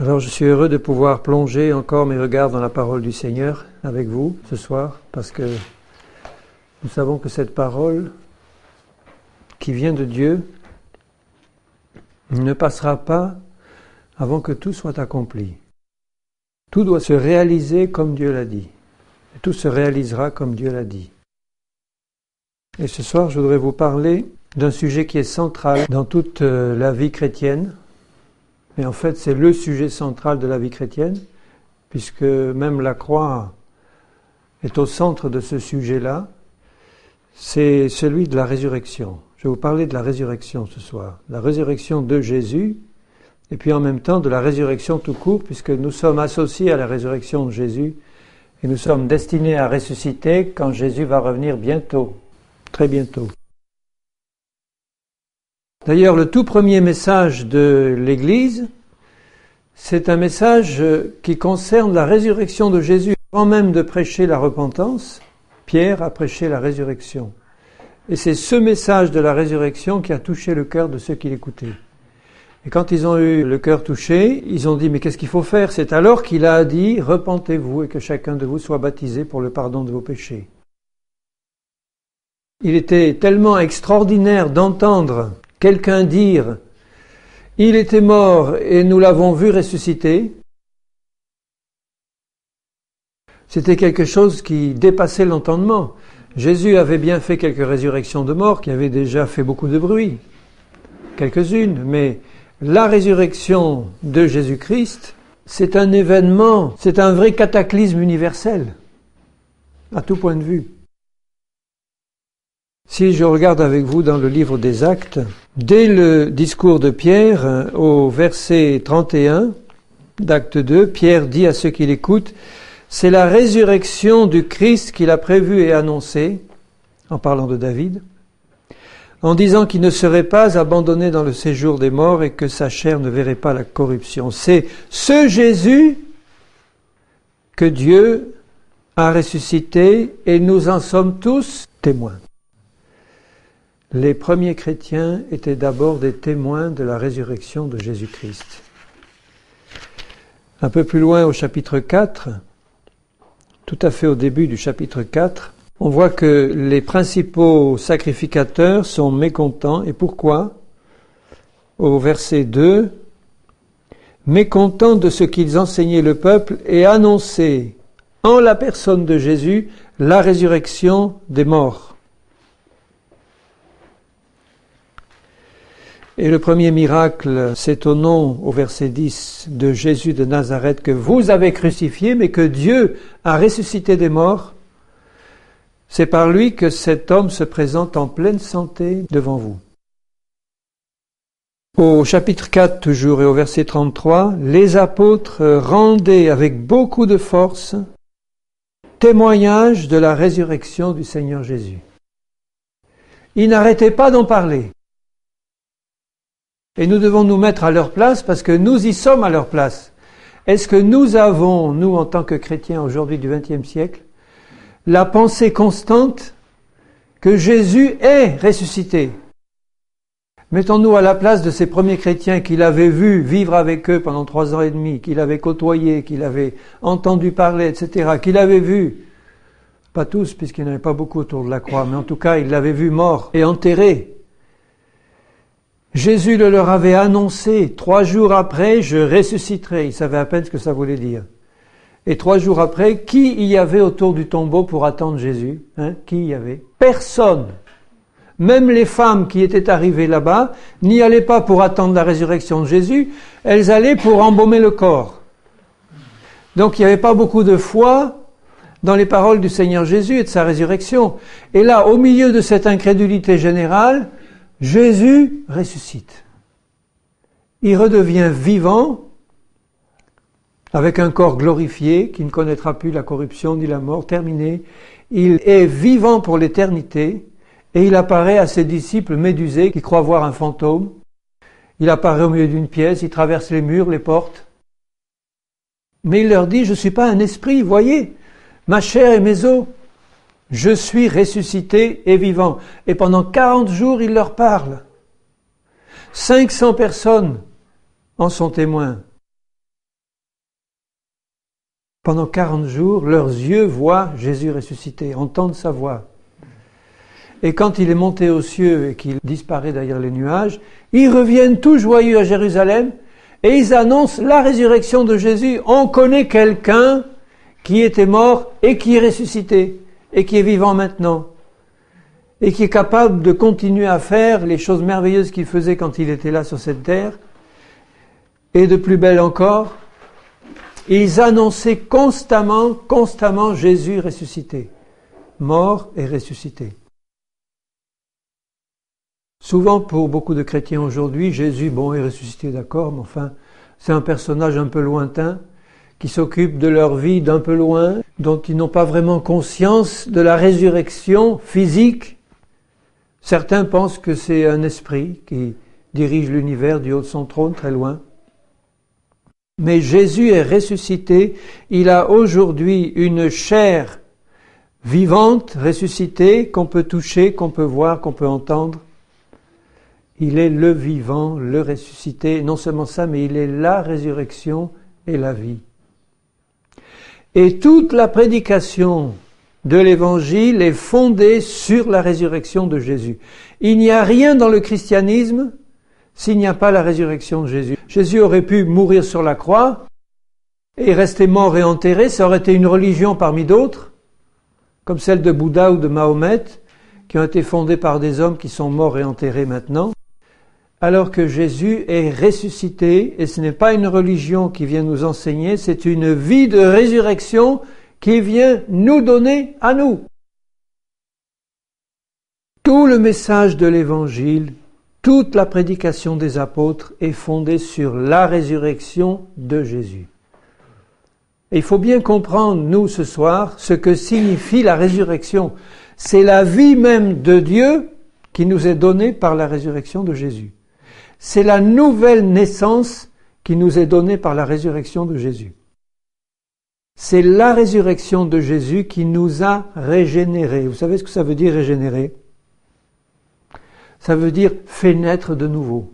Alors je suis heureux de pouvoir plonger encore mes regards dans la parole du Seigneur avec vous ce soir, parce que nous savons que cette parole qui vient de Dieu ne passera pas avant que tout soit accompli. Tout doit se réaliser comme Dieu l'a dit. Tout se réalisera comme Dieu l'a dit. Et ce soir, je voudrais vous parler d'un sujet qui est central dans toute euh, la vie chrétienne, mais en fait, c'est le sujet central de la vie chrétienne, puisque même la croix est au centre de ce sujet-là. C'est celui de la résurrection. Je vais vous parler de la résurrection ce soir. La résurrection de Jésus, et puis en même temps de la résurrection tout court, puisque nous sommes associés à la résurrection de Jésus, et nous sommes destinés à ressusciter quand Jésus va revenir bientôt, très bientôt. D'ailleurs, le tout premier message de l'Église, c'est un message qui concerne la résurrection de Jésus. Avant même de prêcher la repentance, Pierre a prêché la résurrection. Et c'est ce message de la résurrection qui a touché le cœur de ceux qui l'écoutaient. Et quand ils ont eu le cœur touché, ils ont dit, mais qu'est-ce qu'il faut faire? C'est alors qu'il a dit, repentez-vous et que chacun de vous soit baptisé pour le pardon de vos péchés. Il était tellement extraordinaire d'entendre quelqu'un dire Il était mort et nous l'avons vu ressusciter, c'était quelque chose qui dépassait l'entendement. Jésus avait bien fait quelques résurrections de morts qui avaient déjà fait beaucoup de bruit, quelques-unes, mais la résurrection de Jésus-Christ, c'est un événement, c'est un vrai cataclysme universel, à tout point de vue. Si je regarde avec vous dans le livre des Actes, dès le discours de Pierre, au verset 31 d'Acte 2, Pierre dit à ceux qui l'écoutent, c'est la résurrection du Christ qu'il a prévu et annoncé, en parlant de David, en disant qu'il ne serait pas abandonné dans le séjour des morts et que sa chair ne verrait pas la corruption. C'est ce Jésus que Dieu a ressuscité et nous en sommes tous témoins. Les premiers chrétiens étaient d'abord des témoins de la résurrection de Jésus-Christ. Un peu plus loin au chapitre 4, tout à fait au début du chapitre 4, on voit que les principaux sacrificateurs sont mécontents. Et pourquoi? Au verset 2, mécontents de ce qu'ils enseignaient le peuple et annonçaient en la personne de Jésus la résurrection des morts. Et le premier miracle, c'est au nom, au verset 10, de Jésus de Nazareth que vous avez crucifié, mais que Dieu a ressuscité des morts. C'est par lui que cet homme se présente en pleine santé devant vous. Au chapitre 4 toujours et au verset 33, les apôtres rendaient avec beaucoup de force témoignage de la résurrection du Seigneur Jésus. Ils n'arrêtaient pas d'en parler. Et nous devons nous mettre à leur place parce que nous y sommes à leur place. Est-ce que nous avons, nous en tant que chrétiens aujourd'hui du XXe siècle, la pensée constante que Jésus est ressuscité? Mettons-nous à la place de ces premiers chrétiens qu'il avait vu vivre avec eux pendant trois ans et demi, qu'il avait côtoyé, qu'il avait entendu parler, etc., qu'il avait vu, pas tous, puisqu'il n'y en avait pas beaucoup autour de la croix, mais en tout cas, il l'avait vu mort et enterré. Jésus le leur avait annoncé, trois jours après, je ressusciterai. Il savait à peine ce que ça voulait dire. Et trois jours après, qui y avait autour du tombeau pour attendre Jésus hein? Qui y avait? Personne. Même les femmes qui étaient arrivées là-bas n'y allaient pas pour attendre la résurrection de Jésus, elles allaient pour embaumer le corps. Donc il n'y avait pas beaucoup de foi dans les paroles du Seigneur Jésus et de sa résurrection. Et là, au milieu de cette incrédulité générale, Jésus ressuscite. Il redevient vivant avec un corps glorifié qui ne connaîtra plus la corruption ni la mort, terminé. Il est vivant pour l'éternité et il apparaît à ses disciples médusés qui croient voir un fantôme. Il apparaît au milieu d'une pièce, il traverse les murs, les portes. Mais il leur dit, je ne suis pas un esprit, voyez, ma chair et mes os. Je suis ressuscité et vivant. Et pendant 40 jours, il leur parle. 500 personnes en sont témoins. pendant 40 jours, leurs yeux voient Jésus ressuscité, entendent sa voix. Et quand il est monté aux cieux et qu'il disparaît derrière les nuages, ils reviennent tout joyeux à Jérusalem et ils annoncent la résurrection de Jésus. On connaît quelqu'un qui était mort et qui est ressuscité et qui est vivant maintenant et qui est capable de continuer à faire les choses merveilleuses qu'il faisait quand il était là sur cette terre et de plus belle encore. Ils annonçaient constamment, constamment Jésus ressuscité, mort et ressuscité. Souvent, pour beaucoup de chrétiens aujourd'hui, Jésus, bon, est ressuscité, d'accord, mais enfin, c'est un personnage un peu lointain, qui s'occupent de leur vie d'un peu loin, dont ils n'ont pas vraiment conscience de la résurrection physique. Certains pensent que c'est un esprit qui dirige l'univers du haut de son trône, très loin. Mais Jésus est ressuscité, il a aujourd'hui une chair vivante, ressuscitée, qu'on peut toucher, qu'on peut voir, qu'on peut entendre. Il est le vivant, le ressuscité. Non seulement ça, mais il est la résurrection et la vie. Et toute la prédication de l'Évangile est fondée sur la résurrection de Jésus. Il n'y a rien dans le christianisme s'il n'y a pas la résurrection de Jésus. Jésus aurait pu mourir sur la croix et rester mort et enterré, ça aurait été une religion parmi d'autres, comme celle de Bouddha ou de Mahomet, qui ont été fondées par des hommes qui sont morts et enterrés maintenant alors que Jésus est ressuscité, et ce n'est pas une religion qui vient nous enseigner, c'est une vie de résurrection qui vient nous donner à nous. Tout le message de l'Évangile, toute la prédication des apôtres est fondée sur la résurrection de Jésus. Il faut bien comprendre, nous, ce soir, ce que signifie la résurrection. C'est la vie même de Dieu qui nous est donnée par la résurrection de Jésus. C'est la nouvelle naissance qui nous est donnée par la résurrection de Jésus. C'est la résurrection de Jésus qui nous a régénérés. Vous savez ce que ça veut dire régénérer? Ça veut dire fait naître de nouveau.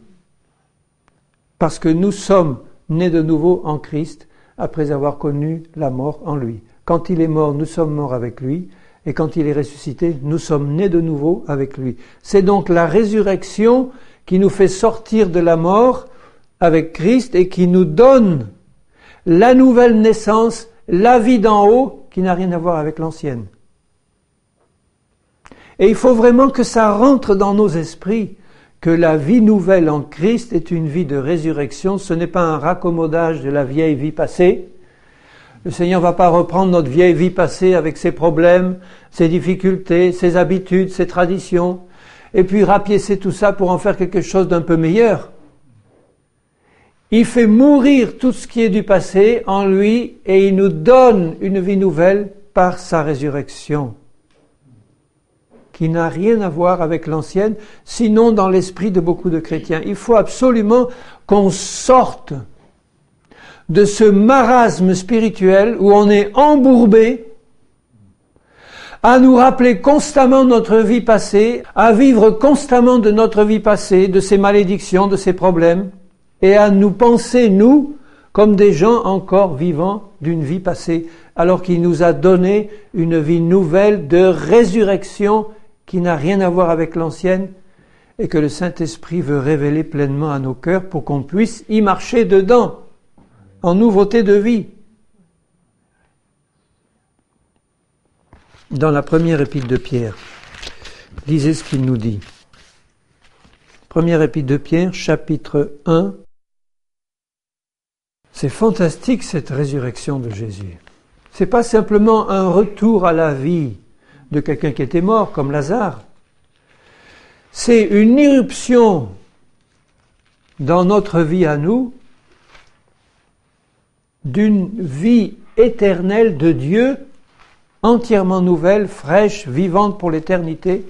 Parce que nous sommes nés de nouveau en Christ après avoir connu la mort en lui. Quand il est mort, nous sommes morts avec lui. Et quand il est ressuscité, nous sommes nés de nouveau avec lui. C'est donc la résurrection qui nous fait sortir de la mort avec Christ et qui nous donne la nouvelle naissance, la vie d'en haut qui n'a rien à voir avec l'ancienne. Et il faut vraiment que ça rentre dans nos esprits, que la vie nouvelle en Christ est une vie de résurrection, ce n'est pas un raccommodage de la vieille vie passée. Le Seigneur ne va pas reprendre notre vieille vie passée avec ses problèmes, ses difficultés, ses habitudes, ses traditions et puis rapiécer tout ça pour en faire quelque chose d'un peu meilleur. Il fait mourir tout ce qui est du passé en lui et il nous donne une vie nouvelle par sa résurrection, qui n'a rien à voir avec l'ancienne, sinon dans l'esprit de beaucoup de chrétiens. Il faut absolument qu'on sorte de ce marasme spirituel où on est embourbé à nous rappeler constamment notre vie passée, à vivre constamment de notre vie passée, de ses malédictions, de ses problèmes, et à nous penser, nous, comme des gens encore vivants d'une vie passée, alors qu'il nous a donné une vie nouvelle de résurrection qui n'a rien à voir avec l'ancienne, et que le Saint-Esprit veut révéler pleinement à nos cœurs pour qu'on puisse y marcher dedans, en nouveauté de vie. Dans la première épître de Pierre. Lisez ce qu'il nous dit. Première épître de Pierre, chapitre 1. C'est fantastique cette résurrection de Jésus. C'est pas simplement un retour à la vie de quelqu'un qui était mort, comme Lazare. C'est une irruption dans notre vie à nous d'une vie éternelle de Dieu entièrement nouvelle, fraîche, vivante pour l'éternité.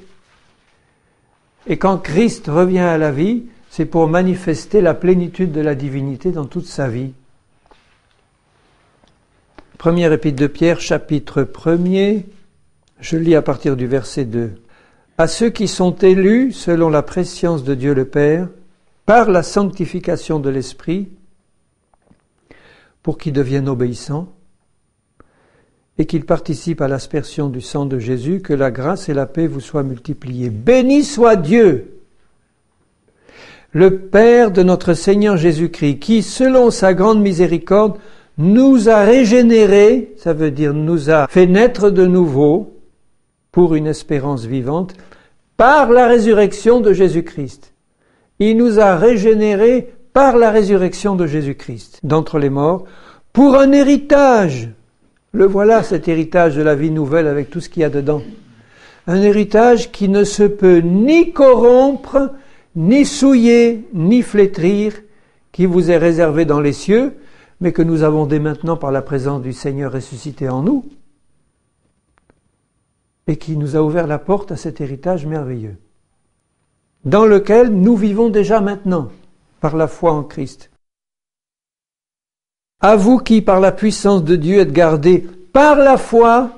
Et quand Christ revient à la vie, c'est pour manifester la plénitude de la divinité dans toute sa vie. Première épître de Pierre, chapitre 1er, je lis à partir du verset 2. À ceux qui sont élus selon la préscience de Dieu le Père, par la sanctification de l'Esprit, pour qu'ils deviennent obéissants, et qu'il participe à l'aspersion du sang de Jésus, que la grâce et la paix vous soient multipliées. Béni soit Dieu, le Père de notre Seigneur Jésus-Christ, qui, selon sa grande miséricorde, nous a régénérés, ça veut dire nous a fait naître de nouveau pour une espérance vivante, par la résurrection de Jésus-Christ. Il nous a régénérés par la résurrection de Jésus-Christ d'entre les morts, pour un héritage. Le voilà, cet héritage de la vie nouvelle avec tout ce qu'il y a dedans. Un héritage qui ne se peut ni corrompre, ni souiller, ni flétrir, qui vous est réservé dans les cieux, mais que nous avons dès maintenant par la présence du Seigneur ressuscité en nous, et qui nous a ouvert la porte à cet héritage merveilleux, dans lequel nous vivons déjà maintenant, par la foi en Christ. À vous qui, par la puissance de Dieu, êtes gardés par la foi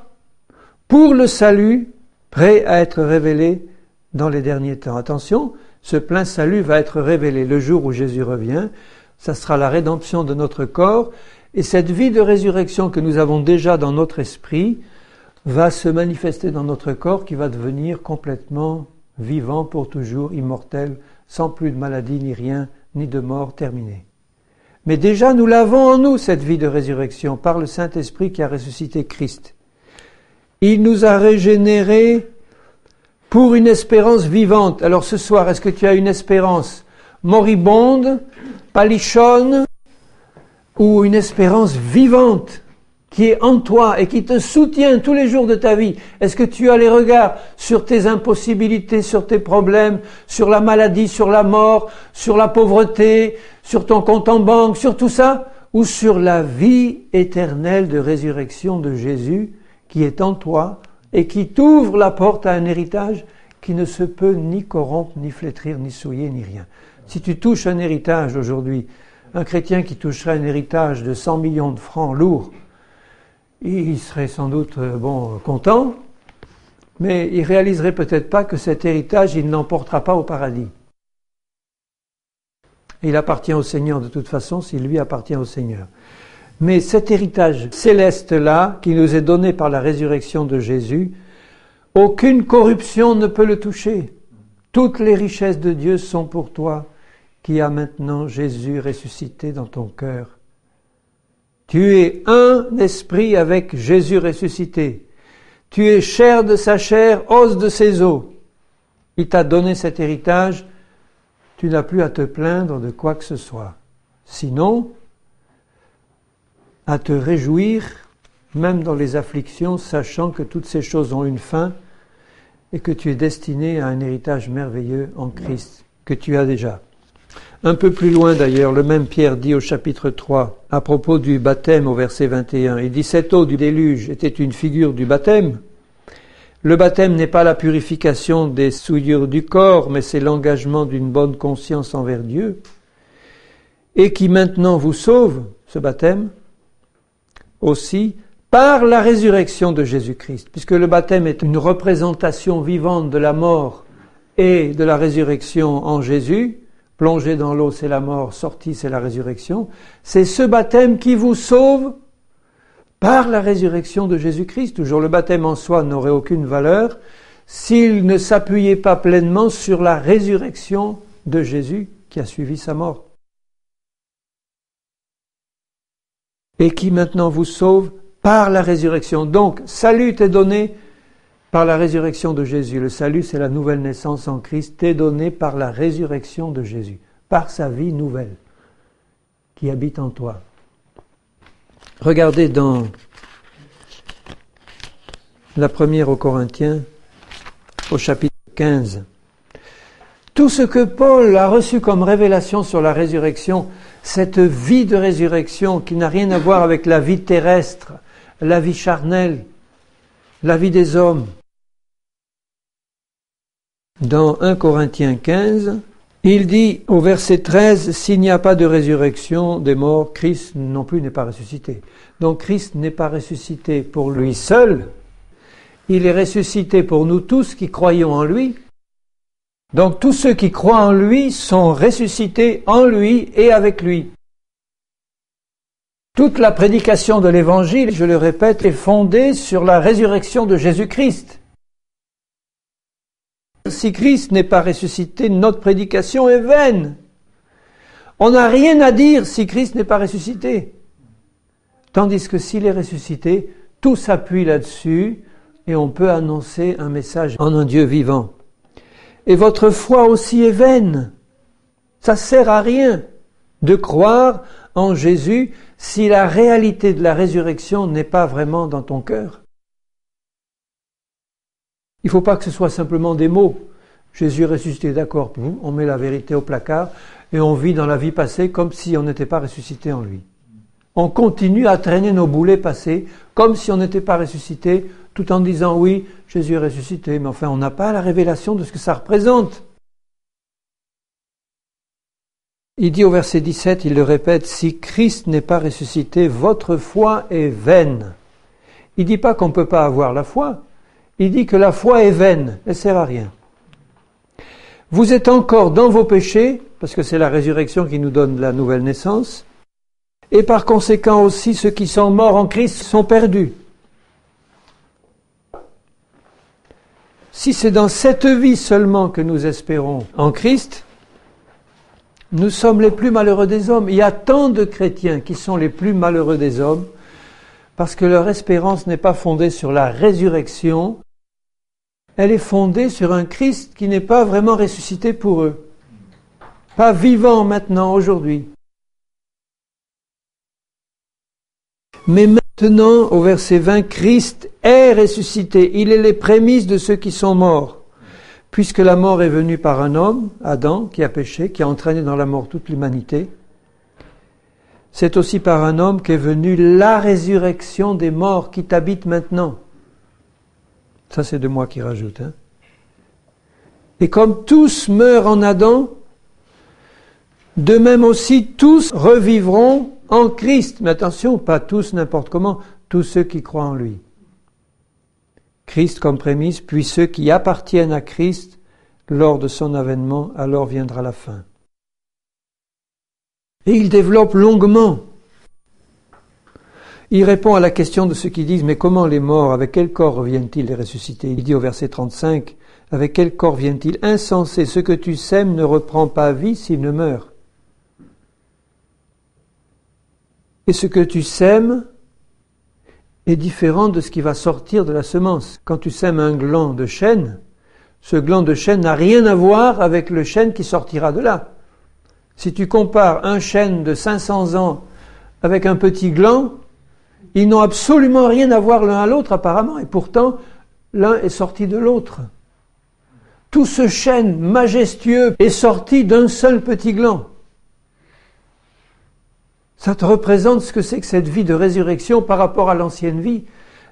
pour le salut, prêt à être révélé dans les derniers temps. Attention, ce plein salut va être révélé le jour où Jésus revient. Ça sera la rédemption de notre corps. Et cette vie de résurrection que nous avons déjà dans notre esprit va se manifester dans notre corps qui va devenir complètement vivant pour toujours, immortel, sans plus de maladie ni rien, ni de mort terminée. Mais déjà nous l'avons en nous, cette vie de résurrection, par le Saint-Esprit qui a ressuscité Christ. Il nous a régénérés pour une espérance vivante. Alors ce soir, est-ce que tu as une espérance moribonde, palichonne, ou une espérance vivante? Qui est en toi et qui te soutient tous les jours de ta vie Est-ce que tu as les regards sur tes impossibilités, sur tes problèmes, sur la maladie, sur la mort, sur la pauvreté, sur ton compte en banque, sur tout ça Ou sur la vie éternelle de résurrection de Jésus qui est en toi et qui t'ouvre la porte à un héritage qui ne se peut ni corrompre, ni flétrir, ni souiller, ni rien. Si tu touches un héritage aujourd'hui, un chrétien qui toucherait un héritage de 100 millions de francs lourds, il serait sans doute euh, bon content, mais il réaliserait peut-être pas que cet héritage, il n'emportera pas au paradis. Il appartient au Seigneur de toute façon, s'il lui appartient au Seigneur. Mais cet héritage céleste-là, qui nous est donné par la résurrection de Jésus, aucune corruption ne peut le toucher. Toutes les richesses de Dieu sont pour toi, qui as maintenant Jésus ressuscité dans ton cœur. Tu es un esprit avec Jésus ressuscité. Tu es chair de sa chair, os de ses os. Il t'a donné cet héritage, tu n'as plus à te plaindre de quoi que ce soit. Sinon, à te réjouir, même dans les afflictions, sachant que toutes ces choses ont une fin et que tu es destiné à un héritage merveilleux en Christ que tu as déjà. Un peu plus loin d'ailleurs, le même Pierre dit au chapitre 3, à propos du baptême au verset 21, il dit Cette eau du déluge était une figure du baptême. Le baptême n'est pas la purification des souillures du corps, mais c'est l'engagement d'une bonne conscience envers Dieu, et qui maintenant vous sauve, ce baptême, aussi par la résurrection de Jésus-Christ, puisque le baptême est une représentation vivante de la mort et de la résurrection en Jésus, plongé dans l'eau c'est la mort, sorti c'est la résurrection, c'est ce baptême qui vous sauve par la résurrection de Jésus-Christ. Toujours le baptême en soi n'aurait aucune valeur s'il ne s'appuyait pas pleinement sur la résurrection de Jésus qui a suivi sa mort. et qui maintenant vous sauve par la résurrection. Donc, salut t'est donné par la résurrection de Jésus. Le salut, c'est la nouvelle naissance en Christ, t'est donné par la résurrection de Jésus, par sa vie nouvelle qui habite en toi. Regardez dans la première aux Corinthiens, au chapitre 15. Tout ce que Paul a reçu comme révélation sur la résurrection, cette vie de résurrection qui n'a rien à voir avec la vie terrestre, la vie charnelle, la vie des hommes. Dans 1 Corinthiens 15, il dit au verset 13, s'il n'y a pas de résurrection des morts, Christ non plus n'est pas ressuscité. Donc Christ n'est pas ressuscité pour lui seul, il est ressuscité pour nous tous qui croyons en lui, donc tous ceux qui croient en lui sont ressuscités en lui et avec lui. Toute la prédication de l'Évangile, je le répète, est fondée sur la résurrection de Jésus-Christ. Si Christ n'est pas ressuscité, notre prédication est vaine. On n'a rien à dire si Christ n'est pas ressuscité. Tandis que s'il est ressuscité, tout s'appuie là-dessus et on peut annoncer un message en un Dieu vivant. Et votre foi aussi est vaine. Ça sert à rien de croire en Jésus si la réalité de la résurrection n'est pas vraiment dans ton cœur. Il ne faut pas que ce soit simplement des mots. Jésus est ressuscité, d'accord, on met la vérité au placard et on vit dans la vie passée comme si on n'était pas ressuscité en lui. On continue à traîner nos boulets passés comme si on n'était pas ressuscité, tout en disant oui, Jésus est ressuscité, mais enfin on n'a pas la révélation de ce que ça représente. Il dit au verset 17, il le répète, si Christ n'est pas ressuscité, votre foi est vaine. Il ne dit pas qu'on ne peut pas avoir la foi, il dit que la foi est vaine, elle ne sert à rien. Vous êtes encore dans vos péchés, parce que c'est la résurrection qui nous donne la nouvelle naissance, et par conséquent aussi ceux qui sont morts en Christ sont perdus. Si c'est dans cette vie seulement que nous espérons en Christ, nous sommes les plus malheureux des hommes. Il y a tant de chrétiens qui sont les plus malheureux des hommes parce que leur espérance n'est pas fondée sur la résurrection, elle est fondée sur un Christ qui n'est pas vraiment ressuscité pour eux, pas vivant maintenant, aujourd'hui. Mais maintenant, au verset 20, Christ est ressuscité, il est les prémices de ceux qui sont morts. Puisque la mort est venue par un homme, Adam, qui a péché, qui a entraîné dans la mort toute l'humanité, c'est aussi par un homme qu'est venue la résurrection des morts qui t'habitent maintenant. Ça, c'est de moi qui rajoute. Hein. Et comme tous meurent en Adam, de même aussi tous revivront en Christ. Mais attention, pas tous n'importe comment, tous ceux qui croient en lui. Christ comme prémisse, puis ceux qui appartiennent à Christ lors de son avènement, alors viendra la fin. Et il développe longuement. Il répond à la question de ceux qui disent Mais comment les morts, avec quel corps reviennent-ils les ressusciter Il dit au verset 35 Avec quel corps viennent-ils? Insensé, ce que tu sèmes ne reprend pas vie s'il ne meurt. Et ce que tu sèmes est différent de ce qui va sortir de la semence. Quand tu sèmes un gland de chêne, ce gland de chêne n'a rien à voir avec le chêne qui sortira de là. Si tu compares un chêne de 500 ans avec un petit gland, ils n'ont absolument rien à voir l'un à l'autre apparemment, et pourtant l'un est sorti de l'autre. Tout ce chêne majestueux est sorti d'un seul petit gland. Ça te représente ce que c'est que cette vie de résurrection par rapport à l'ancienne vie.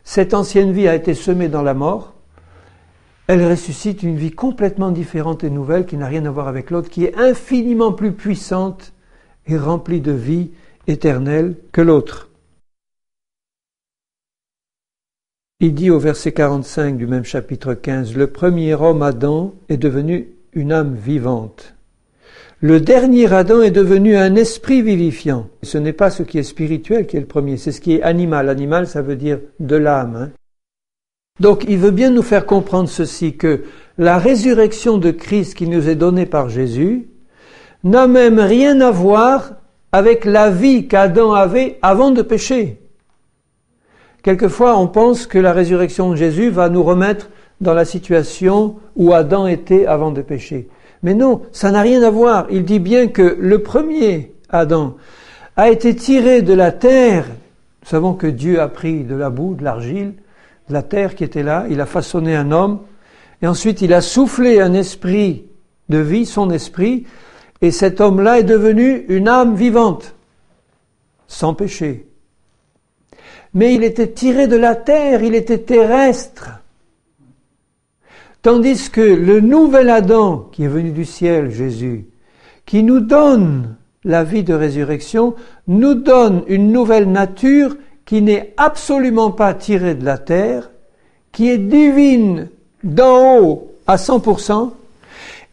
Cette ancienne vie a été semée dans la mort. Elle ressuscite une vie complètement différente et nouvelle qui n'a rien à voir avec l'autre, qui est infiniment plus puissante et remplie de vie éternelle que l'autre. Il dit au verset 45 du même chapitre 15, Le premier homme Adam est devenu une âme vivante. Le dernier Adam est devenu un esprit vivifiant. Ce n'est pas ce qui est spirituel qui est le premier, c'est ce qui est animal. Animal, ça veut dire de l'âme. Hein. Donc il veut bien nous faire comprendre ceci, que la résurrection de Christ qui nous est donnée par Jésus n'a même rien à voir avec la vie qu'Adam avait avant de pécher. Quelquefois, on pense que la résurrection de Jésus va nous remettre dans la situation où Adam était avant de pécher. Mais non, ça n'a rien à voir. Il dit bien que le premier Adam a été tiré de la terre. Nous savons que Dieu a pris de la boue, de l'argile, de la terre qui était là, il a façonné un homme, et ensuite il a soufflé un esprit de vie, son esprit, et cet homme-là est devenu une âme vivante, sans péché. Mais il était tiré de la terre, il était terrestre. Tandis que le nouvel Adam qui est venu du ciel, Jésus, qui nous donne la vie de résurrection, nous donne une nouvelle nature qui n'est absolument pas tirée de la terre, qui est divine d'en haut à 100%,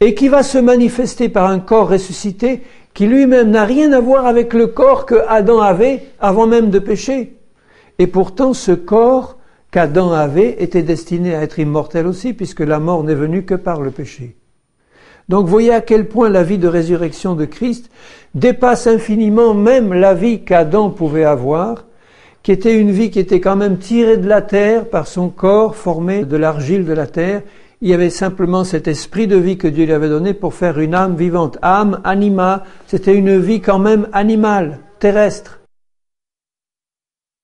et qui va se manifester par un corps ressuscité qui lui-même n'a rien à voir avec le corps que Adam avait avant même de pécher. Et pourtant, ce corps qu'Adam avait était destiné à être immortel aussi, puisque la mort n'est venue que par le péché. Donc voyez à quel point la vie de résurrection de Christ dépasse infiniment même la vie qu'Adam pouvait avoir, qui était une vie qui était quand même tirée de la terre par son corps formé de l'argile de la terre. Il y avait simplement cet esprit de vie que Dieu lui avait donné pour faire une âme vivante. Âme, anima, c'était une vie quand même animale, terrestre.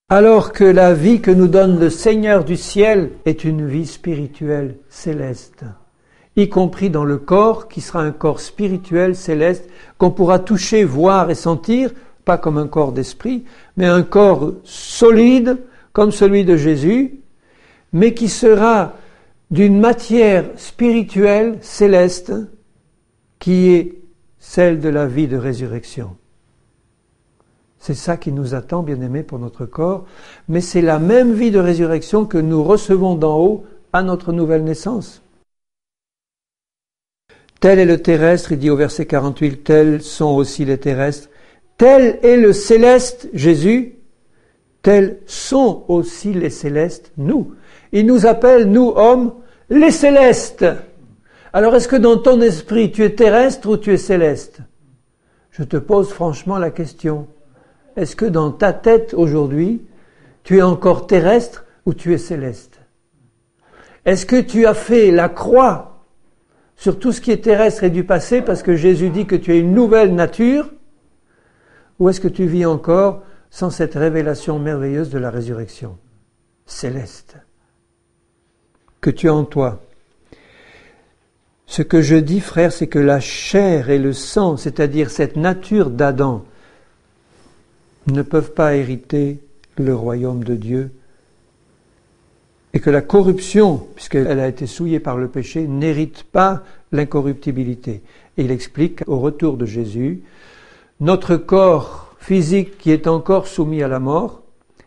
Alors que la vie que nous donne le Seigneur du ciel est une vie spirituelle céleste, y compris dans le corps qui sera un corps spirituel céleste qu'on pourra toucher, voir et sentir, pas comme un corps d'esprit, mais un corps solide comme celui de Jésus, mais qui sera d'une matière spirituelle céleste qui est celle de la vie de résurrection. C'est ça qui nous attend, bien aimés, pour notre corps. Mais c'est la même vie de résurrection que nous recevons d'en haut à notre nouvelle naissance. Tel est le terrestre, il dit au verset 48, tels sont aussi les terrestres. Tel est le céleste, Jésus, tels sont aussi les célestes, nous. Il nous appelle, nous, hommes, les célestes. Alors est-ce que dans ton esprit, tu es terrestre ou tu es céleste? Je te pose franchement la question. Est-ce que dans ta tête aujourd'hui, tu es encore terrestre ou tu es céleste Est-ce que tu as fait la croix sur tout ce qui est terrestre et du passé parce que Jésus dit que tu es une nouvelle nature Ou est-ce que tu vis encore sans cette révélation merveilleuse de la résurrection céleste que tu as en toi Ce que je dis, frère, c'est que la chair et le sang, c'est-à-dire cette nature d'Adam, ne peuvent pas hériter le royaume de Dieu et que la corruption, puisqu'elle a été souillée par le péché, n'hérite pas l'incorruptibilité. Et il explique au retour de Jésus, notre corps physique qui est encore soumis à la mort,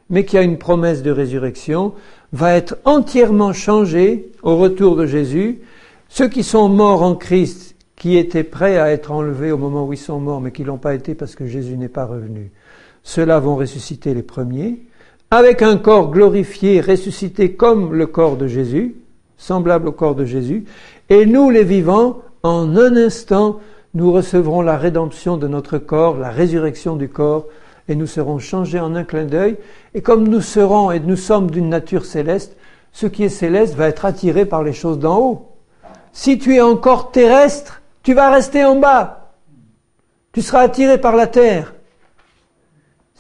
mais qui a une promesse de résurrection, va être entièrement changé au retour de Jésus. Ceux qui sont morts en Christ, qui étaient prêts à être enlevés au moment où ils sont morts, mais qui l'ont pas été parce que Jésus n'est pas revenu, ceux-là vont ressusciter les premiers, avec un corps glorifié, ressuscité comme le corps de Jésus, semblable au corps de Jésus, et nous les vivants, en un instant, nous recevrons la rédemption de notre corps, la résurrection du corps, et nous serons changés en un clin d'œil, et comme nous serons et nous sommes d'une nature céleste, ce qui est céleste va être attiré par les choses d'en haut. Si tu es encore terrestre, tu vas rester en bas. Tu seras attiré par la terre.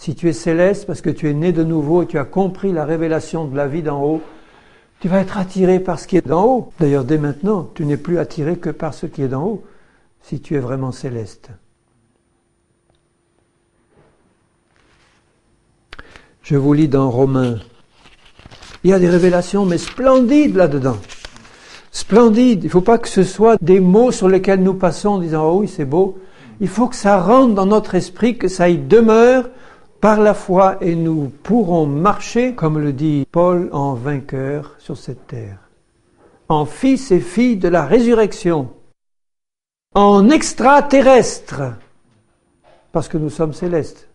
Si tu es céleste parce que tu es né de nouveau et tu as compris la révélation de la vie d'en haut, tu vas être attiré par ce qui est d'en haut. D'ailleurs, dès maintenant, tu n'es plus attiré que par ce qui est d'en haut, si tu es vraiment céleste. Je vous lis dans Romains. Il y a des révélations, mais splendides là-dedans. Splendides. Il ne faut pas que ce soit des mots sur lesquels nous passons en disant oh oui, c'est beau. Il faut que ça rentre dans notre esprit, que ça y demeure, par la foi et nous pourrons marcher, comme le dit Paul, en vainqueur sur cette terre, en fils et filles de la résurrection, en extraterrestres, parce que nous sommes célestes.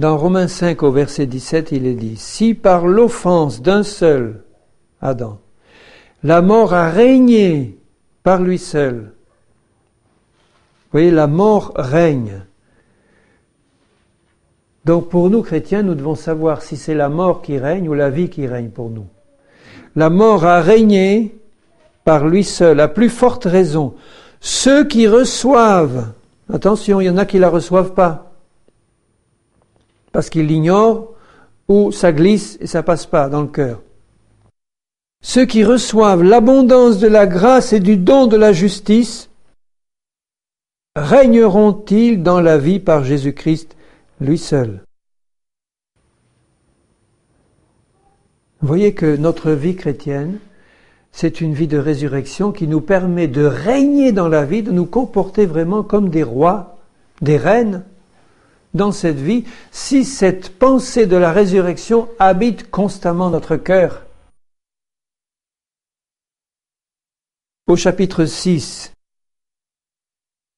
Dans Romains 5 au verset 17, il est dit, Si par l'offense d'un seul, Adam, la mort a régné par lui seul, vous voyez, la mort règne. Donc pour nous chrétiens, nous devons savoir si c'est la mort qui règne ou la vie qui règne pour nous. La mort a régné par lui seul, à plus forte raison. Ceux qui reçoivent, attention, il y en a qui la reçoivent pas, parce qu'ils l'ignorent ou ça glisse et ça passe pas dans le cœur. Ceux qui reçoivent l'abondance de la grâce et du don de la justice, régneront-ils dans la vie par Jésus-Christ lui seul. Voyez que notre vie chrétienne, c'est une vie de résurrection qui nous permet de régner dans la vie, de nous comporter vraiment comme des rois, des reines dans cette vie, si cette pensée de la résurrection habite constamment notre cœur. Au chapitre 6,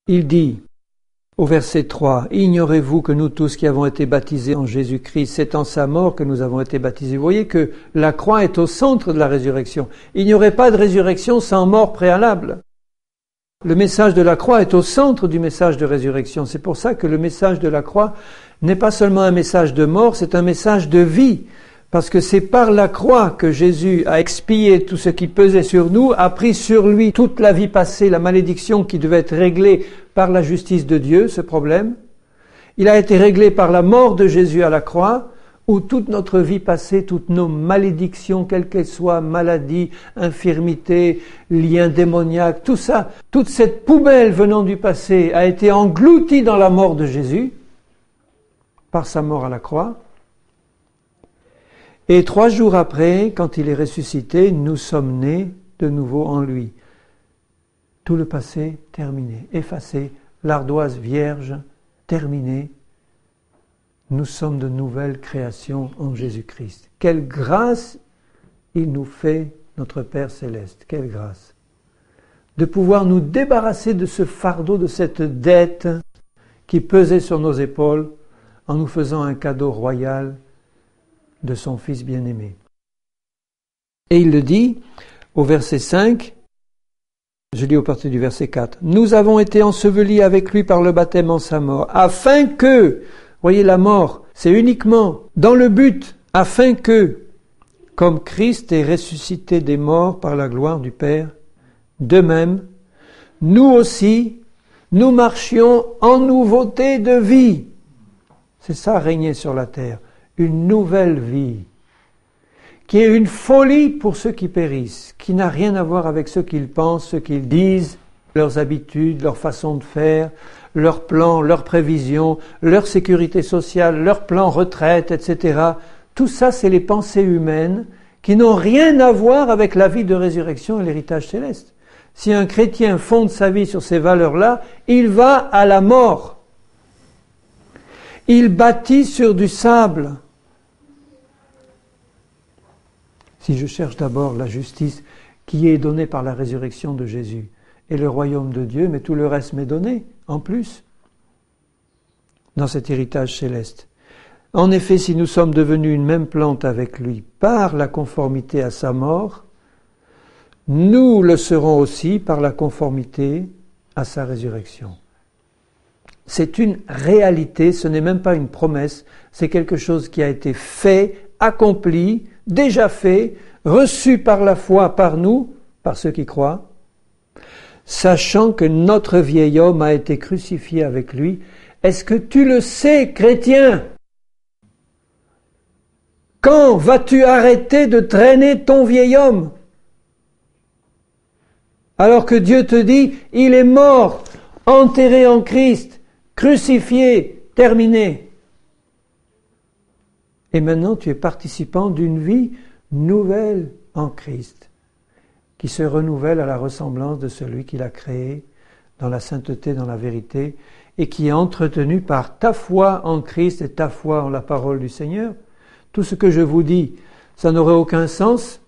il dit, Au verset 3, Ignorez-vous que nous tous qui avons été baptisés en Jésus-Christ, c'est en sa mort que nous avons été baptisés. Vous voyez que la croix est au centre de la résurrection. Il n'y aurait pas de résurrection sans mort préalable. Le message de la croix est au centre du message de résurrection. C'est pour ça que le message de la croix n'est pas seulement un message de mort, c'est un message de vie. Parce que c'est par la croix que Jésus a expié tout ce qui pesait sur nous, a pris sur lui toute la vie passée, la malédiction qui devait être réglée par la justice de Dieu, ce problème. Il a été réglé par la mort de Jésus à la croix, où toute notre vie passée, toutes nos malédictions, quelles qu'elles soient, maladies, infirmités, liens démoniaques, tout ça, toute cette poubelle venant du passé a été engloutie dans la mort de Jésus, par sa mort à la croix. Et trois jours après, quand il est ressuscité, nous sommes nés de nouveau en lui. Tout le passé terminé, effacé, l'ardoise vierge terminée. Nous sommes de nouvelles créations en Jésus-Christ. Quelle grâce il nous fait, notre Père céleste. Quelle grâce. De pouvoir nous débarrasser de ce fardeau, de cette dette qui pesait sur nos épaules en nous faisant un cadeau royal de son Fils bien-aimé. Et il le dit au verset 5, je lis au partir du verset 4, Nous avons été ensevelis avec lui par le baptême en sa mort, afin que, voyez la mort, c'est uniquement dans le but, afin que, comme Christ est ressuscité des morts par la gloire du Père, de même, nous aussi, nous marchions en nouveauté de vie. C'est ça régner sur la terre une nouvelle vie, qui est une folie pour ceux qui périssent, qui n'a rien à voir avec ce qu'ils pensent, ce qu'ils disent, leurs habitudes, leur façon de faire, leurs plans, leurs prévisions, leur sécurité sociale, leurs plans retraite, etc. Tout ça, c'est les pensées humaines qui n'ont rien à voir avec la vie de résurrection et l'héritage céleste. Si un chrétien fonde sa vie sur ces valeurs-là, il va à la mort. Il bâtit sur du sable. Si je cherche d'abord la justice qui est donnée par la résurrection de Jésus et le royaume de Dieu, mais tout le reste m'est donné en plus dans cet héritage céleste. En effet, si nous sommes devenus une même plante avec lui par la conformité à sa mort, nous le serons aussi par la conformité à sa résurrection. C'est une réalité, ce n'est même pas une promesse, c'est quelque chose qui a été fait, accompli, déjà fait, reçu par la foi par nous, par ceux qui croient, sachant que notre vieil homme a été crucifié avec lui. Est-ce que tu le sais, chrétien? Quand vas-tu arrêter de traîner ton vieil homme? Alors que Dieu te dit, il est mort, enterré en Christ, crucifié, terminé. Et maintenant, tu es participant d'une vie nouvelle en Christ, qui se renouvelle à la ressemblance de celui qui l'a créé dans la sainteté, dans la vérité, et qui est entretenu par ta foi en Christ et ta foi en la parole du Seigneur. Tout ce que je vous dis, ça n'aurait aucun sens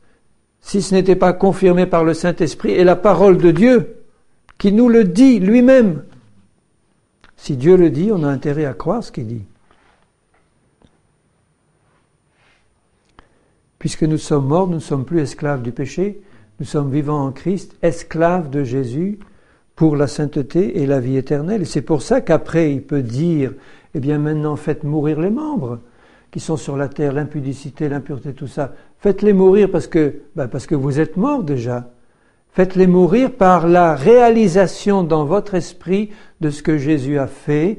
si ce n'était pas confirmé par le Saint-Esprit et la parole de Dieu, qui nous le dit lui-même. Si Dieu le dit, on a intérêt à croire ce qu'il dit. Puisque nous sommes morts, nous ne sommes plus esclaves du péché, nous sommes vivants en Christ, esclaves de Jésus pour la sainteté et la vie éternelle. Et c'est pour ça qu'après, il peut dire, eh bien maintenant faites mourir les membres qui sont sur la terre, l'impudicité, l'impureté, tout ça. Faites-les mourir parce que, ben parce que vous êtes morts déjà. Faites-les mourir par la réalisation dans votre esprit de ce que Jésus a fait,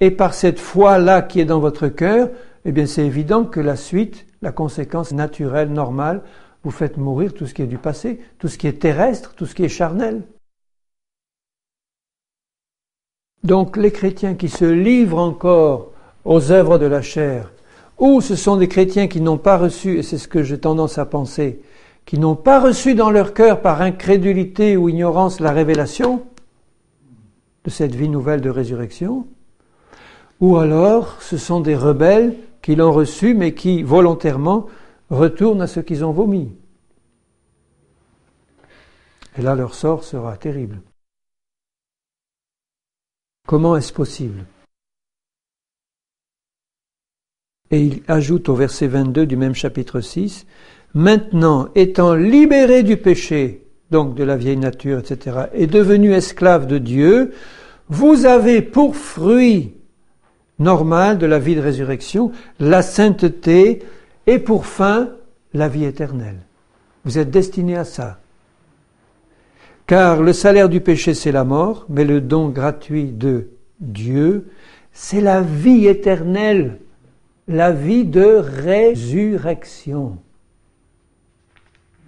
et par cette foi-là qui est dans votre cœur, eh bien c'est évident que la suite la conséquence naturelle, normale, vous faites mourir tout ce qui est du passé, tout ce qui est terrestre, tout ce qui est charnel. Donc les chrétiens qui se livrent encore aux œuvres de la chair, ou ce sont des chrétiens qui n'ont pas reçu, et c'est ce que j'ai tendance à penser, qui n'ont pas reçu dans leur cœur par incrédulité ou ignorance la révélation de cette vie nouvelle de résurrection, ou alors ce sont des rebelles qui l'ont reçu, mais qui volontairement retournent à ce qu'ils ont vomi. Et là, leur sort sera terrible. Comment est-ce possible? Et il ajoute au verset 22 du même chapitre 6, Maintenant, étant libéré du péché, donc de la vieille nature, etc., et devenu esclave de Dieu, vous avez pour fruit normal de la vie de résurrection la sainteté et pour fin la vie éternelle. Vous êtes destiné à ça. Car le salaire du péché, c'est la mort, mais le don gratuit de Dieu, c'est la vie éternelle, la vie de résurrection.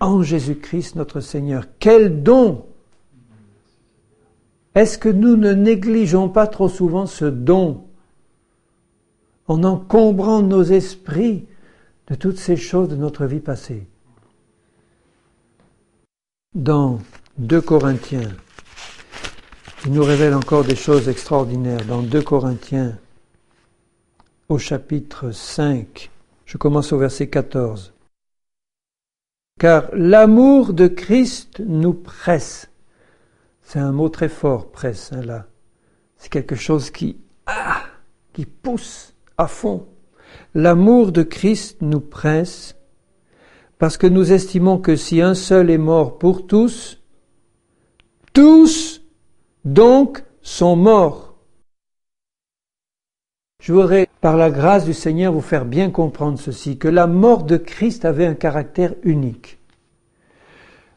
En Jésus-Christ notre Seigneur, quel don Est-ce que nous ne négligeons pas trop souvent ce don en encombrant nos esprits de toutes ces choses de notre vie passée Dans 2 Corinthiens, il nous révèle encore des choses extraordinaires. Dans 2 Corinthiens, au chapitre 5, je commence au verset 14. Car l'amour de Christ nous presse. C'est un mot très fort, presse, hein, là. C'est quelque chose qui, ah, qui pousse à fond. L'amour de Christ nous presse parce que nous estimons que si un seul est mort pour tous, tous, donc, sont morts. Je voudrais, par la grâce du Seigneur, vous faire bien comprendre ceci, que la mort de Christ avait un caractère unique.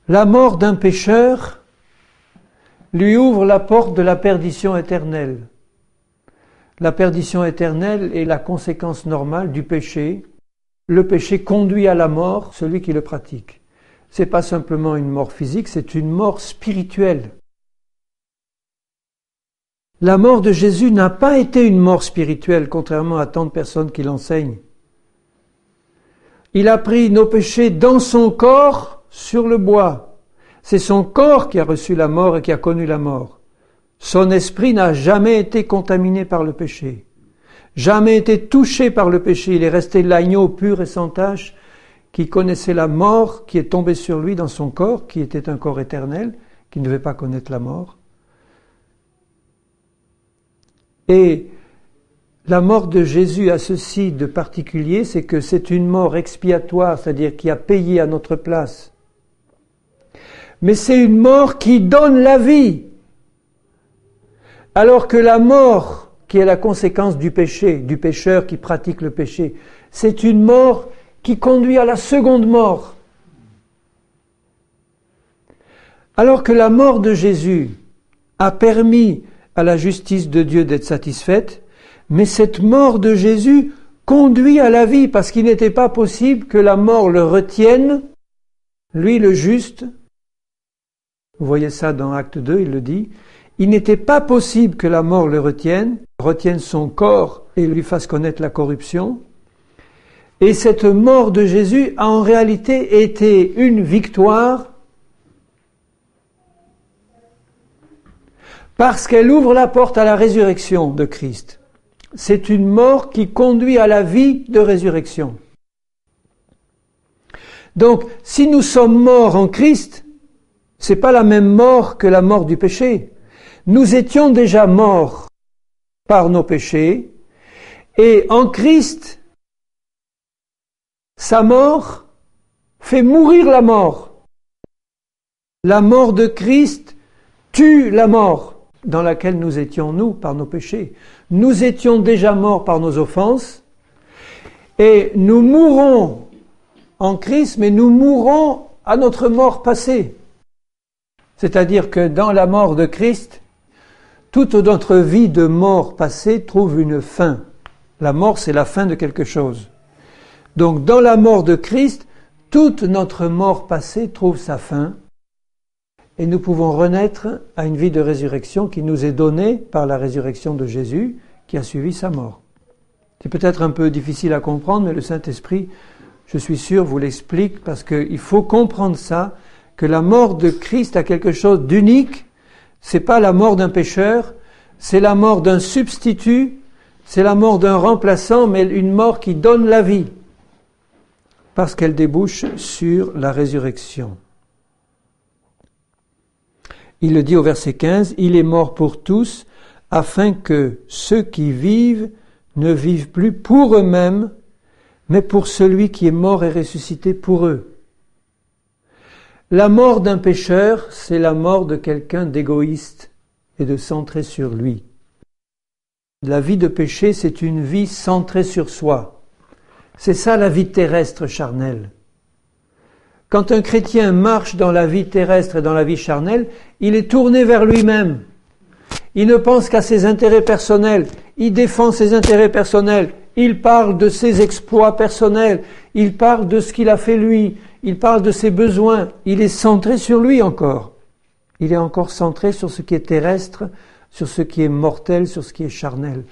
La mort d'un pécheur lui ouvre la porte de la perdition éternelle. La perdition éternelle est la conséquence normale du péché. Le péché conduit à la mort celui qui le pratique c'est pas simplement une mort physique, c'est une mort spirituelle. La mort de Jésus n'a pas été une mort spirituelle, contrairement à tant de personnes qui l'enseignent. Il a pris nos péchés dans son corps sur le bois. C'est son corps qui a reçu la mort et qui a connu la mort. Son esprit n'a jamais été contaminé par le péché, jamais été touché par le péché. Il est resté l'agneau pur et sans tache qui connaissait la mort qui est tombée sur lui dans son corps, qui était un corps éternel, qui ne devait pas connaître la mort. Et la mort de Jésus a ceci de particulier, c'est que c'est une mort expiatoire, c'est-à-dire qui a payé à notre place. Mais c'est une mort qui donne la vie. Alors que la mort, qui est la conséquence du péché, du pécheur qui pratique le péché, c'est une mort qui conduit à la seconde mort. Alors que la mort de Jésus a permis à la justice de Dieu d'être satisfaite, mais cette mort de Jésus conduit à la vie parce qu'il n'était pas possible que la mort le retienne, lui le juste. Vous voyez ça dans Acte 2, il le dit. Il n'était pas possible que la mort le retienne, retienne son corps et lui fasse connaître la corruption. Et cette mort de Jésus a en réalité été une victoire parce qu'elle ouvre la porte à la résurrection de Christ. C'est une mort qui conduit à la vie de résurrection. Donc, si nous sommes morts en Christ, c'est pas la même mort que la mort du péché. Nous étions déjà morts par nos péchés, et en Christ, sa mort fait mourir la mort. La mort de Christ tue la mort dans laquelle nous étions, nous, par nos péchés. Nous étions déjà morts par nos offenses et nous mourrons en Christ, mais nous mourrons à notre mort passée. C'est-à-dire que dans la mort de Christ, toute notre vie de mort passée trouve une fin. La mort, c'est la fin de quelque chose. Donc dans la mort de Christ, toute notre mort passée trouve sa fin et nous pouvons renaître à une vie de résurrection qui nous est donnée par la résurrection de Jésus qui a suivi sa mort. C'est peut-être un peu difficile à comprendre, mais le Saint-Esprit, je suis sûr, vous l'explique parce qu'il faut comprendre ça, que la mort de Christ a quelque chose d'unique. C'est pas la mort d'un pécheur, c'est la mort d'un substitut, c'est la mort d'un remplaçant, mais une mort qui donne la vie parce qu'elle débouche sur la résurrection. Il le dit au verset 15, Il est mort pour tous, afin que ceux qui vivent ne vivent plus pour eux-mêmes, mais pour celui qui est mort et ressuscité pour eux. La mort d'un pécheur, c'est la mort de quelqu'un d'égoïste et de centré sur lui. La vie de péché, c'est une vie centrée sur soi. C'est ça la vie terrestre charnelle. Quand un chrétien marche dans la vie terrestre et dans la vie charnelle, il est tourné vers lui-même. Il ne pense qu'à ses intérêts personnels. Il défend ses intérêts personnels. Il parle de ses exploits personnels. Il parle de ce qu'il a fait lui. Il parle de ses besoins. Il est centré sur lui encore. Il est encore centré sur ce qui est terrestre, sur ce qui est mortel, sur ce qui est charnel.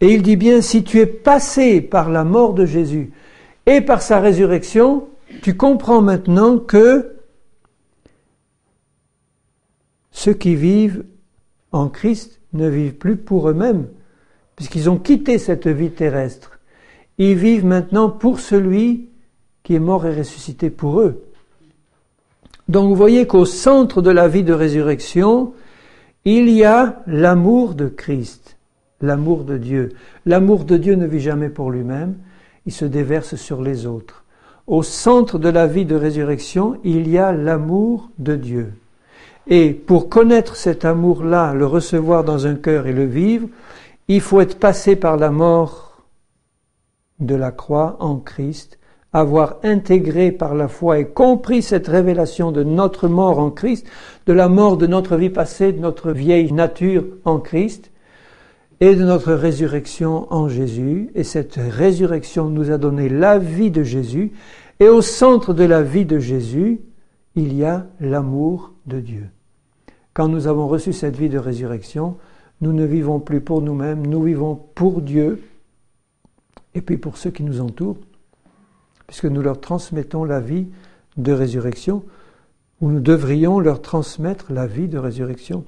Et il dit bien, si tu es passé par la mort de Jésus et par sa résurrection, tu comprends maintenant que ceux qui vivent en Christ ne vivent plus pour eux-mêmes, puisqu'ils ont quitté cette vie terrestre. Ils vivent maintenant pour celui qui est mort et ressuscité pour eux. Donc vous voyez qu'au centre de la vie de résurrection, il y a l'amour de Christ, l'amour de Dieu. L'amour de Dieu ne vit jamais pour lui-même, il se déverse sur les autres. Au centre de la vie de résurrection, il y a l'amour de Dieu. Et pour connaître cet amour-là, le recevoir dans un cœur et le vivre, il faut être passé par la mort de la croix en Christ, avoir intégré par la foi et compris cette révélation de notre mort en Christ, de la mort de notre vie passée, de notre vieille nature en Christ, et de notre résurrection en Jésus. Et cette résurrection nous a donné la vie de Jésus. Et au centre de la vie de Jésus, il y a l'amour de Dieu. Quand nous avons reçu cette vie de résurrection, nous ne vivons plus pour nous-mêmes, nous vivons pour Dieu et puis pour ceux qui nous entourent, puisque nous leur transmettons la vie de résurrection, ou nous devrions leur transmettre la vie de résurrection.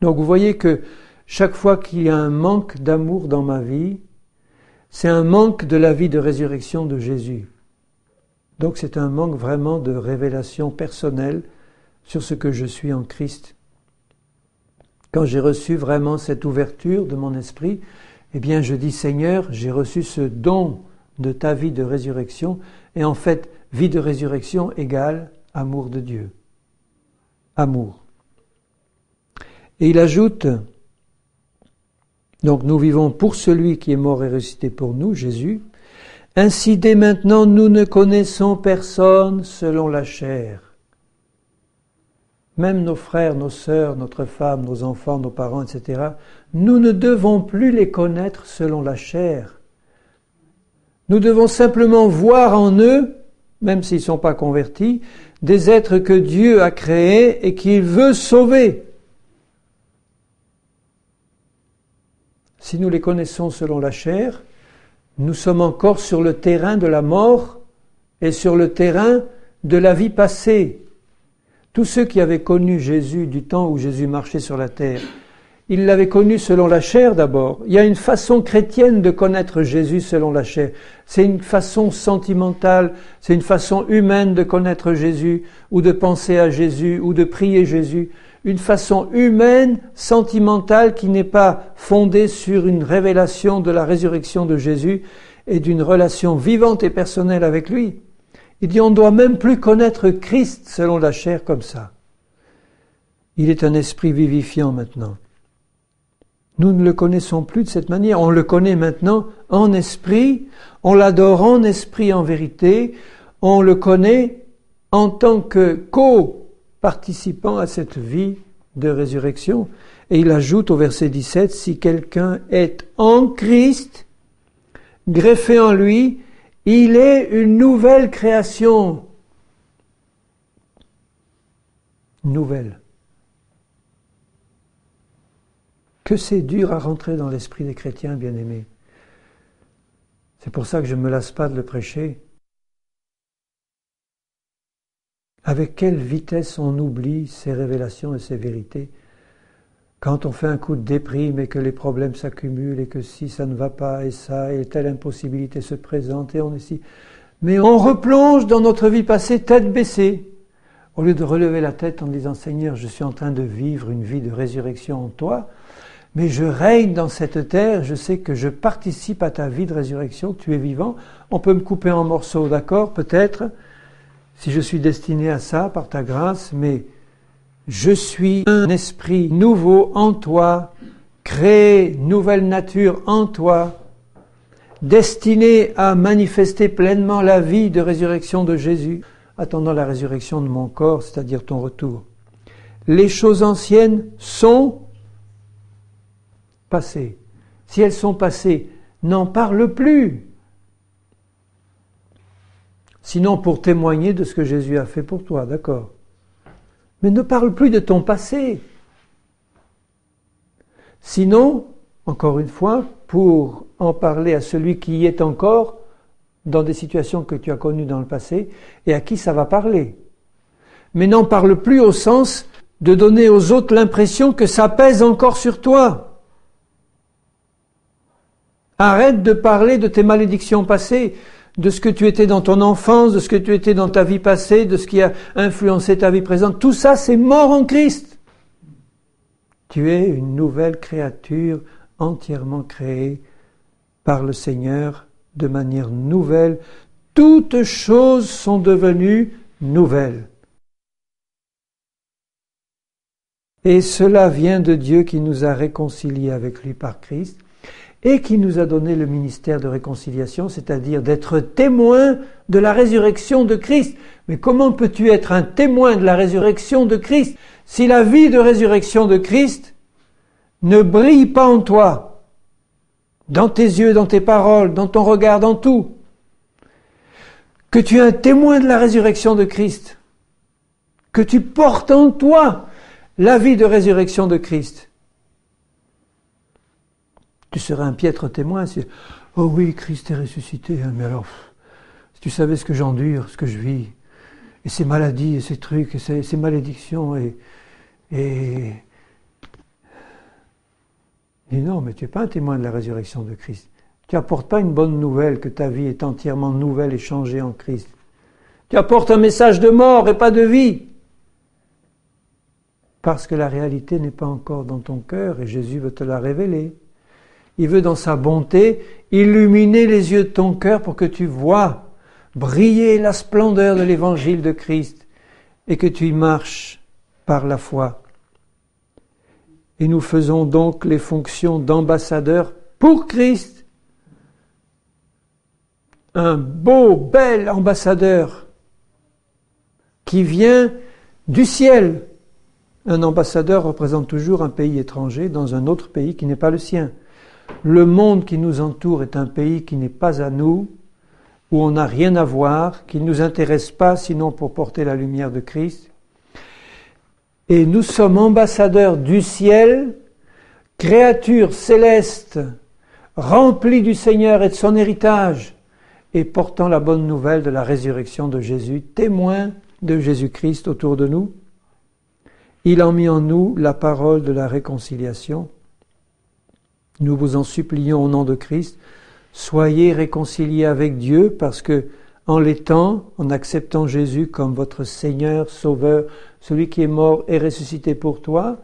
Donc vous voyez que chaque fois qu'il y a un manque d'amour dans ma vie, c'est un manque de la vie de résurrection de Jésus. Donc c'est un manque vraiment de révélation personnelle sur ce que je suis en Christ. Quand j'ai reçu vraiment cette ouverture de mon esprit, eh bien je dis Seigneur, j'ai reçu ce don de ta vie de résurrection, et en fait, vie de résurrection égale amour de Dieu. Amour. Et il ajoute, donc nous vivons pour celui qui est mort et ressuscité pour nous, Jésus. Ainsi dès maintenant nous ne connaissons personne selon la chair. Même nos frères, nos sœurs, notre femme, nos enfants, nos parents, etc., nous ne devons plus les connaître selon la chair. Nous devons simplement voir en eux, même s'ils ne sont pas convertis, des êtres que Dieu a créés et qu'il veut sauver. Si nous les connaissons selon la chair, nous sommes encore sur le terrain de la mort et sur le terrain de la vie passée. Tous ceux qui avaient connu Jésus du temps où Jésus marchait sur la terre, ils l'avaient connu selon la chair d'abord. Il y a une façon chrétienne de connaître Jésus selon la chair. C'est une façon sentimentale, c'est une façon humaine de connaître Jésus, ou de penser à Jésus, ou de prier Jésus. Une façon humaine, sentimentale, qui n'est pas fondée sur une révélation de la résurrection de Jésus et d'une relation vivante et personnelle avec lui. Il dit on ne doit même plus connaître Christ selon la chair comme ça. Il est un esprit vivifiant maintenant. Nous ne le connaissons plus de cette manière. On le connaît maintenant en esprit, on l'adore en esprit en vérité, on le connaît en tant que co-participant à cette vie de résurrection. Et il ajoute au verset 17, si quelqu'un est en Christ, greffé en lui, il est une nouvelle création. Nouvelle. Que c'est dur à rentrer dans l'esprit des chrétiens, bien-aimés. C'est pour ça que je ne me lasse pas de le prêcher. Avec quelle vitesse on oublie ces révélations et ces vérités quand on fait un coup de déprime et que les problèmes s'accumulent et que si ça ne va pas et ça et telle impossibilité se présente et on est si... Mais on replonge dans notre vie passée tête baissée. Au lieu de relever la tête en disant Seigneur, je suis en train de vivre une vie de résurrection en toi, mais je règne dans cette terre, je sais que je participe à ta vie de résurrection, tu es vivant. On peut me couper en morceaux, d'accord, peut-être, si je suis destiné à ça par ta grâce, mais je suis un esprit nouveau en toi, créé, nouvelle nature en toi, destiné à manifester pleinement la vie de résurrection de Jésus, attendant la résurrection de mon corps, c'est-à-dire ton retour. Les choses anciennes sont passées. Si elles sont passées, n'en parle plus. Sinon pour témoigner de ce que Jésus a fait pour toi, d'accord Mais ne parle plus de ton passé. Sinon, encore une fois, pour en parler à celui qui y est encore dans des situations que tu as connues dans le passé et à qui ça va parler. Mais n'en parle plus au sens de donner aux autres l'impression que ça pèse encore sur toi. Arrête de parler de tes malédictions passées, de ce que tu étais dans ton enfance, de ce que tu étais dans ta vie passée, de ce qui a influencé ta vie présente. Tout ça, c'est mort en Christ. Tu es une nouvelle créature entièrement créée par le Seigneur de manière nouvelle. Toutes choses sont devenues nouvelles. Et cela vient de Dieu qui nous a réconciliés avec lui par Christ et qui nous a donné le ministère de réconciliation, c'est-à-dire d'être témoin de la résurrection de Christ. Mais comment peux-tu être un témoin de la résurrection de Christ si la vie de résurrection de Christ ne brille pas en toi, dans tes yeux, dans tes paroles, dans ton regard, dans tout, que tu es un témoin de la résurrection de Christ, que tu portes en toi la vie de résurrection de Christ, tu serais un piètre témoin si, oh oui, Christ est ressuscité, hein, mais alors, si tu savais ce que j'endure, ce que je vis, et ces maladies, et ces trucs, et ces, malédictions, et, et, et non, mais tu n'es pas un témoin de la résurrection de Christ. Tu n'apportes pas une bonne nouvelle que ta vie est entièrement nouvelle et changée en Christ. Tu apportes un message de mort et pas de vie. Parce que la réalité n'est pas encore dans ton cœur et Jésus veut te la révéler. Il veut dans sa bonté illuminer les yeux de ton cœur pour que tu vois briller la splendeur de l'évangile de Christ et que tu y marches par la foi. Et nous faisons donc les fonctions d'ambassadeurs pour Christ. Un beau, bel ambassadeur qui vient du ciel. Un ambassadeur représente toujours un pays étranger dans un autre pays qui n'est pas le sien. Le monde qui nous entoure est un pays qui n'est pas à nous, où on n'a rien à voir, qui ne nous intéresse pas sinon pour porter la lumière de Christ. Et nous sommes ambassadeurs du ciel, créatures célestes, remplies du Seigneur et de son héritage, et portant la bonne nouvelle de la résurrection de Jésus, témoins de Jésus-Christ autour de nous. Il a mis en nous la parole de la réconciliation. Nous vous en supplions au nom de Christ, soyez réconciliés avec Dieu parce que en l'étant, en acceptant Jésus comme votre Seigneur, Sauveur, celui qui est mort et ressuscité pour toi,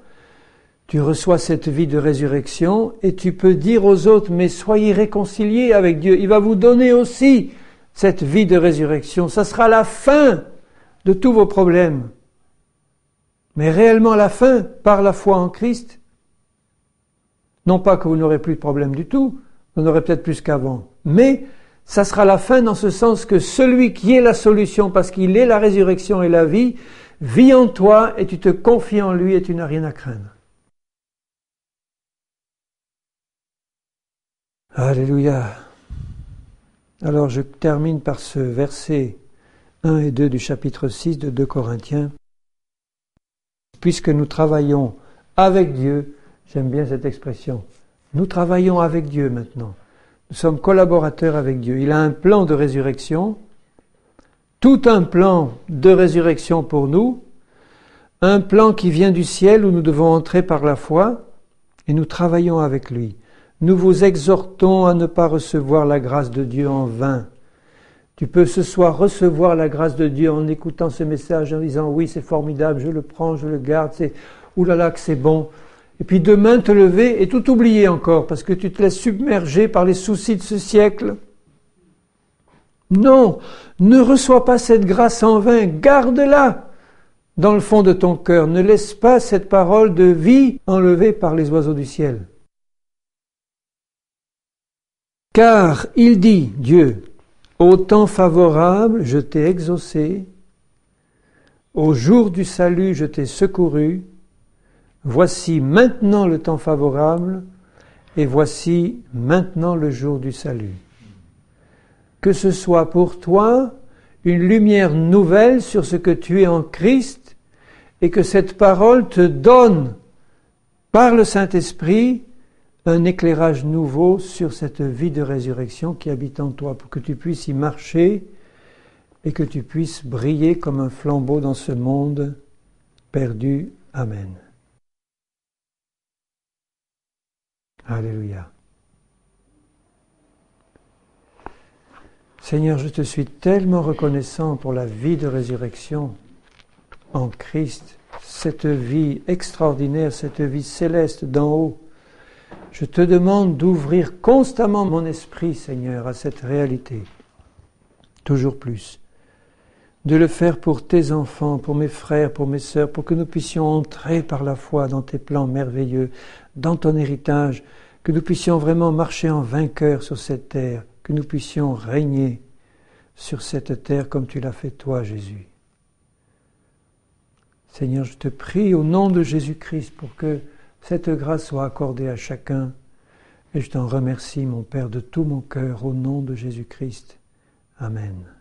tu reçois cette vie de résurrection et tu peux dire aux autres, mais soyez réconciliés avec Dieu. Il va vous donner aussi cette vie de résurrection. Ça sera la fin de tous vos problèmes. Mais réellement la fin par la foi en Christ. Non pas que vous n'aurez plus de problème du tout, vous en aurez peut-être plus qu'avant, mais ça sera la fin dans ce sens que celui qui est la solution, parce qu'il est la résurrection et la vie, vit en toi et tu te confies en lui et tu n'as rien à craindre. Alléluia. Alors je termine par ce verset 1 et 2 du chapitre 6 de 2 Corinthiens. Puisque nous travaillons avec Dieu, J'aime bien cette expression. Nous travaillons avec Dieu maintenant. Nous sommes collaborateurs avec Dieu. Il a un plan de résurrection, tout un plan de résurrection pour nous, un plan qui vient du ciel où nous devons entrer par la foi, et nous travaillons avec lui. Nous vous exhortons à ne pas recevoir la grâce de Dieu en vain. Tu peux ce soir recevoir la grâce de Dieu en écoutant ce message, en disant oui, c'est formidable, je le prends, je le garde, oulala que c'est bon. Et puis demain te lever et tout oublier encore parce que tu te laisses submerger par les soucis de ce siècle. Non, ne reçois pas cette grâce en vain, garde-la dans le fond de ton cœur. Ne laisse pas cette parole de vie enlevée par les oiseaux du ciel. Car il dit, Dieu, au temps favorable, je t'ai exaucé, au jour du salut, je t'ai secouru, voici maintenant le temps favorable, et voici maintenant le jour du salut. Que ce soit pour toi une lumière nouvelle sur ce que tu es en Christ, et que cette parole te donne, par le Saint-Esprit, un éclairage nouveau sur cette vie de résurrection qui habite en toi, pour que tu puisses y marcher et que tu puisses briller comme un flambeau dans ce monde perdu. Amen. Alléluia. Seigneur, je te suis tellement reconnaissant pour la vie de résurrection en Christ, cette vie extraordinaire, cette vie céleste d'en haut je te demande d'ouvrir constamment mon esprit, Seigneur, à cette réalité, toujours plus, de le faire pour tes enfants, pour mes frères, pour mes sœurs, pour que nous puissions entrer par la foi dans tes plans merveilleux, dans ton héritage, que nous puissions vraiment marcher en vainqueur sur cette terre, que nous puissions régner sur cette terre comme tu l'as fait toi, Jésus. Seigneur, je te prie au nom de Jésus-Christ pour que cette grâce soit accordée à chacun. Et je t'en remercie, mon Père, de tout mon cœur, au nom de Jésus-Christ. Amen.